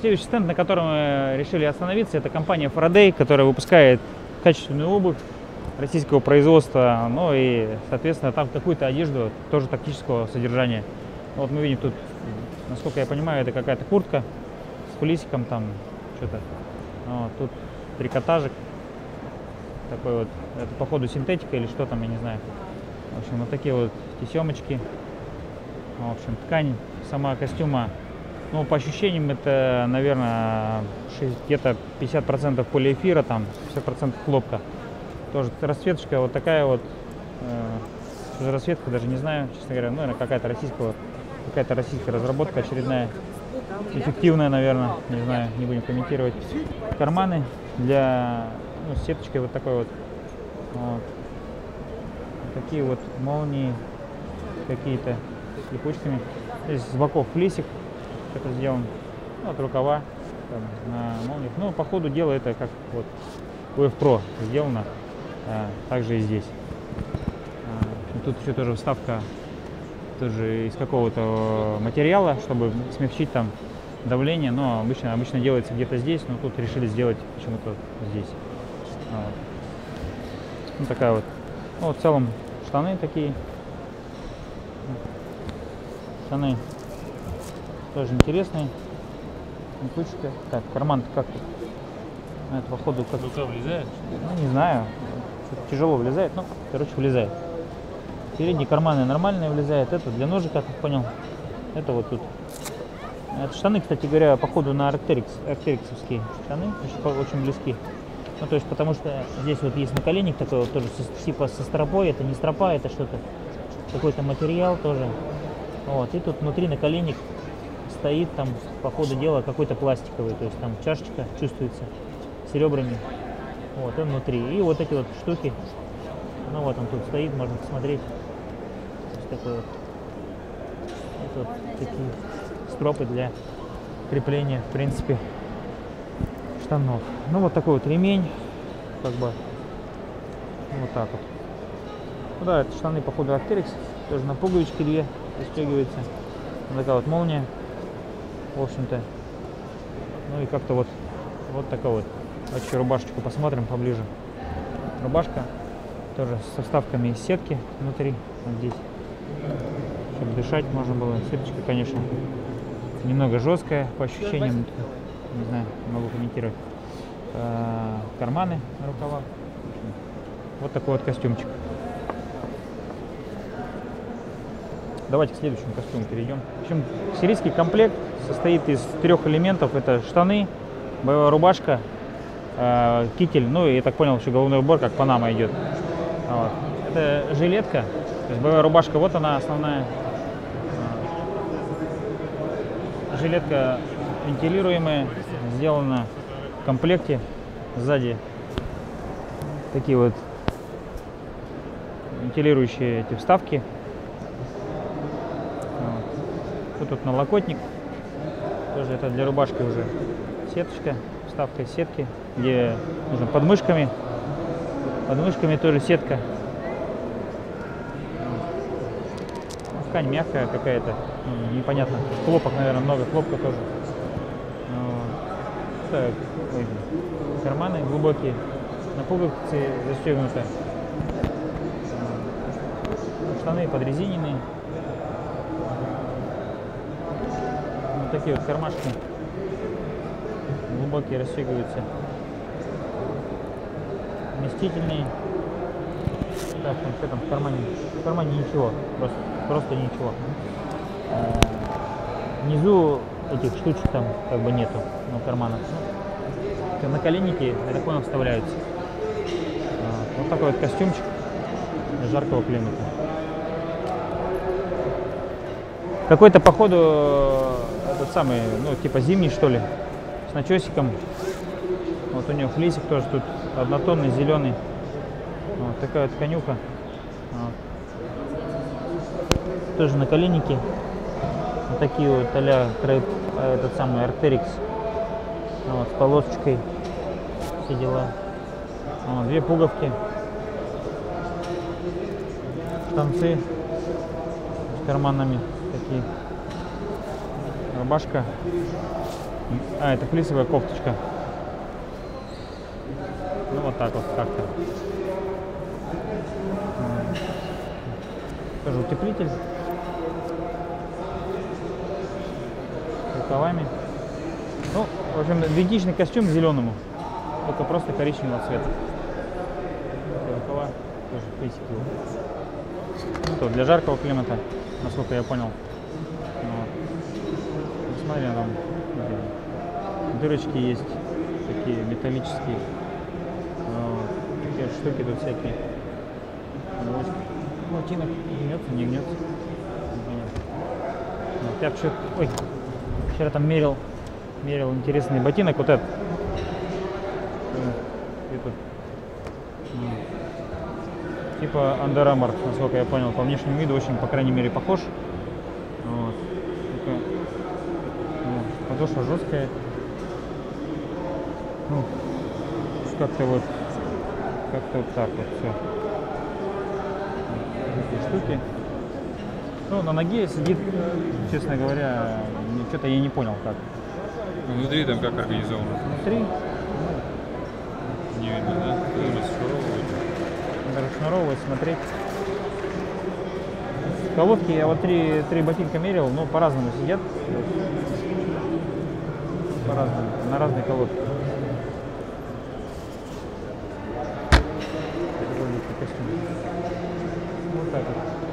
Следующий стенд, на котором мы решили остановиться, это компания Faraday, которая выпускает качественную обувь российского производства, ну и, соответственно, там какую-то одежду тоже тактического содержания. Вот мы видим тут, насколько я понимаю, это какая-то куртка с флисиком там, что-то. Вот, тут трикотажик такой вот, это походу синтетика или что там, я не знаю. В общем, вот такие вот тесемочки. В общем, ткань сама костюма, ну, по ощущениям, это, наверное, где-то 50% полиэфира, там, 50% хлопка. Тоже расцветочка вот такая вот, э, расцветка, даже не знаю, честно говоря, ну, наверное, какая-то российская, какая-то российская разработка очередная, эффективная, наверное, не знаю, не будем комментировать. Карманы для, ну, с вот такой вот, вот. Такие вот молнии какие-то с липучками. Здесь с боков флисик это сделан. Ну, от рукава там, на молниях. Ну, по ходу дела это как вот UF Pro сделано. А, также и здесь. А, тут еще тоже вставка тоже из какого-то материала, чтобы смягчить там давление, но обычно, обычно делается где-то здесь, но тут решили сделать почему-то здесь. Вот. Ну, такая вот. Ну, в целом штаны такие. Штаны тоже интересные. Кучка. Так, карман как тут? Это походу как... Рука влезает? Ну, не знаю. Тяжело влезает. Ну, короче, влезает. Передние карманы нормальные влезает. Это для ножек, как я понял. Это вот тут. Это штаны, кстати говоря, походу на арктерикс, арктериксовские штаны. Очень, очень близки. Ну, то есть, потому что здесь вот есть наколенник такой вот тоже типа со стропой. Это не стропа, это что-то, какой-то материал тоже. Вот, и тут внутри наколенник стоит там по ходу дела какой-то пластиковый, то есть там чашечка чувствуется с ребрами. Вот, он внутри. И вот эти вот штуки, ну вот он тут стоит, можно посмотреть. Есть такой вот, это вот такие стропы для крепления, в принципе, штанов. Ну вот такой вот ремень, как бы, вот так вот. Ну да, это штаны, походу, Arcteryx, тоже на пуговичке две застегивается. Вот такая вот молния, в общем-то. Ну и как-то вот, вот такая вот. Давайте рубашечку посмотрим поближе. Рубашка тоже со вставками из сетки внутри, вот здесь. Чтобы дышать можно было. Сеточка, конечно, немного жесткая по ощущениям. Не знаю, не могу комментировать. А, карманы на рукавах. Вот такой вот костюмчик. Давайте к следующему костюму перейдем. В общем, сирийский комплект состоит из трех элементов. Это штаны, боевая рубашка, э, китель, ну и, я так понял, еще головной убор, как Панама идет. Вот. Это жилетка, то есть боевая рубашка, вот она основная. Жилетка вентилируемая, сделана в комплекте. Сзади такие вот вентилирующие эти вставки. Вот. Тут налокотник. Тоже это для рубашки уже сеточка, вставка из сетки, где нужно под мышками. Под мышками тоже сетка. Ткань мягкая какая-то, ну, непонятно. Хлопок, наверное, много хлопка тоже. Так, ой, карманы глубокие, на пуговицы застегнуты. Штаны подрезиненные. Такие вот кармашки глубокие расстегиваются. Вместительные. Так, ну что там в кармане? В кармане ничего, просто, просто ничего. А, внизу этих штучек там как бы нету, ну, карманов. Ну, наколенники, я вставляются. А, вот такой вот костюмчик жаркого климата. Какой-то, походу, этот самый, ну, типа зимний, что ли, с начесиком. Вот у него флисик тоже тут однотонный, зеленый. Вот такая вот конюха. Вот. Тоже наколенники. Вот такие вот а этот самый Arcteryx. Вот, с полосочкой. Все дела. Вот, две пуговки. Штанцы с карманами такие. Рубашка А, это флисовая кофточка. Ну вот так вот как-то. Тоже утеплитель. Рукавами. Ну, в общем, идентичный костюм зеленому. Только просто коричневого цвета. Рукава тоже пейсики. Ну, то для жаркого климата, насколько я понял. Смотри, там дырочки есть, такие металлические. Вот. Такие штуки тут всякие. Вот. Ботинок гнется, не гнется. Вот, я вчера, ой, вчера там мерил, мерил интересный ботинок, вот этот. Тут. М. Типа Under Armour, насколько я понял, по внешнему виду очень, по крайней мере, похож. Вот. Только, ну, подошва жесткая. Ну, как-то вот, как-то вот так вот все. Эти штуки. Ну, на ноге сидит, честно говоря, что-то я не понял как. Внутри там как организовано? Внутри Не видно, да? Ну, расшнуровывают. надо расшнуровывать, смотреть. Колодки я вот три, три ботинка мерил, но по-разному сидят на разные колодки. Вот так вот.